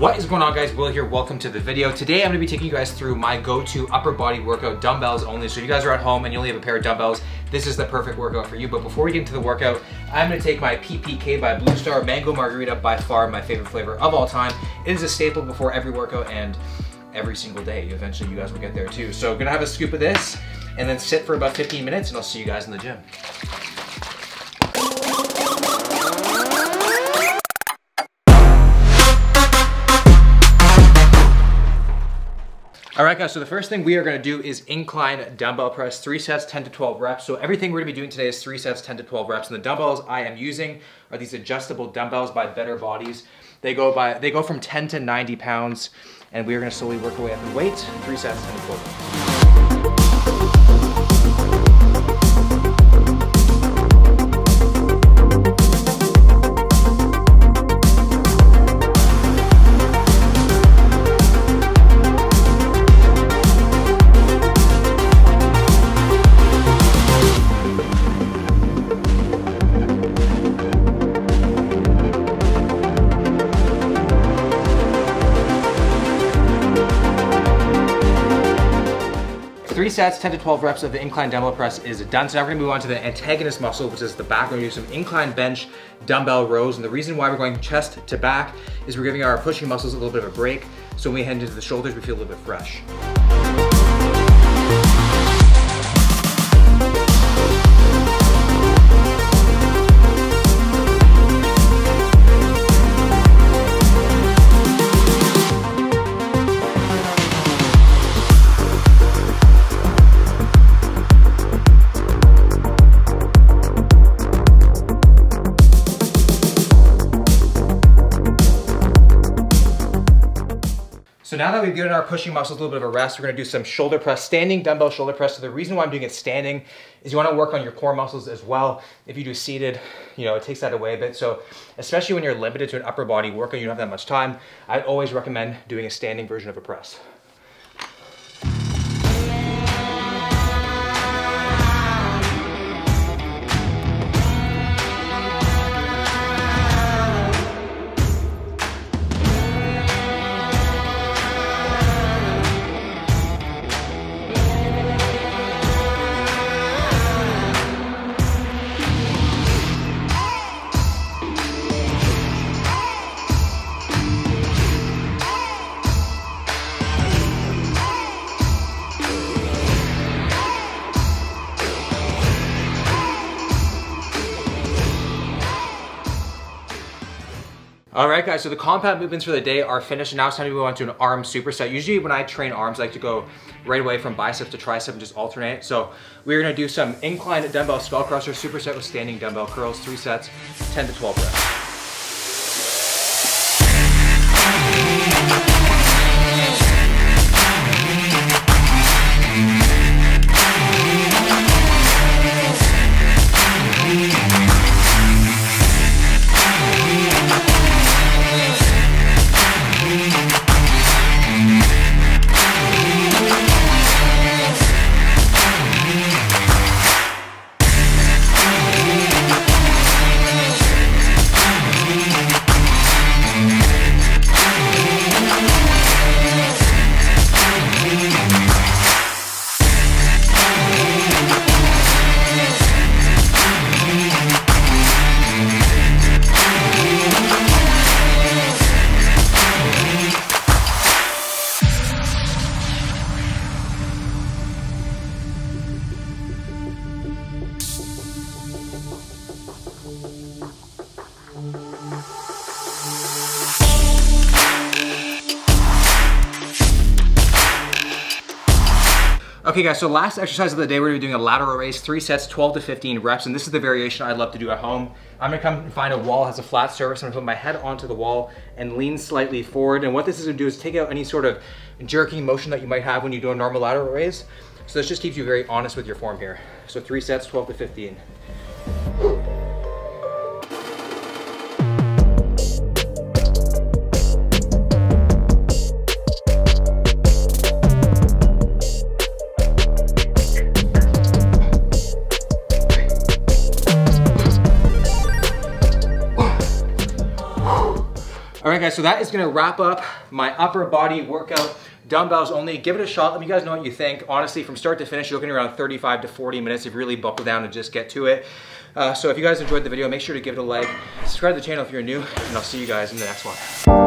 What is going on guys, Will here, welcome to the video. Today I'm gonna be taking you guys through my go-to upper body workout, dumbbells only. So if you guys are at home and you only have a pair of dumbbells, this is the perfect workout for you. But before we get into the workout, I'm gonna take my PPK by Blue Star Mango Margarita, by far my favorite flavor of all time. It is a staple before every workout and every single day. Eventually you guys will get there too. So gonna have a scoop of this and then sit for about 15 minutes and I'll see you guys in the gym. All right guys, so the first thing we are gonna do is incline dumbbell press, three sets, 10 to 12 reps. So everything we're gonna be doing today is three sets, 10 to 12 reps. And the dumbbells I am using are these adjustable dumbbells by Better Bodies. They go by, they go from 10 to 90 pounds and we are gonna slowly work our way up in weight, three sets, 10 to 12 reps. Three sets, 10 to 12 reps of the incline dumbbell press is done. So now we're gonna move on to the antagonist muscle, which is the back. We're gonna do some incline bench dumbbell rows. And the reason why we're going chest to back is we're giving our pushing muscles a little bit of a break. So when we head into the shoulders, we feel a little bit fresh. Now that we've given our pushing muscles a little bit of a rest, we're gonna do some shoulder press, standing dumbbell shoulder press. So the reason why I'm doing it standing is you wanna work on your core muscles as well. If you do seated, you know, it takes that away a bit. So especially when you're limited to an upper body workout, you don't have that much time, I'd always recommend doing a standing version of a press. All right, guys, so the compound movements for the day are finished, and now it's time to move on to an arm superset. Usually when I train arms, I like to go right away from bicep to tricep and just alternate. So we're gonna do some incline dumbbell skull crusher superset with standing dumbbell curls, three sets, 10 to 12 reps. Okay guys, so last exercise of the day, we're gonna be doing a lateral raise, three sets, 12 to 15 reps, and this is the variation I'd love to do at home. I'm gonna come and find a wall, that has a flat surface, I'm gonna put my head onto the wall and lean slightly forward. And what this is gonna do is take out any sort of jerking motion that you might have when you do a normal lateral raise. So this just keeps you very honest with your form here. So three sets, 12 to 15. All right guys, so that is gonna wrap up my upper body workout dumbbells only. Give it a shot. Let me guys know what you think. Honestly, from start to finish, you're looking around 35 to 40 minutes if you really buckle down and just get to it. Uh, so if you guys enjoyed the video, make sure to give it a like. Subscribe to the channel if you're new, and I'll see you guys in the next one.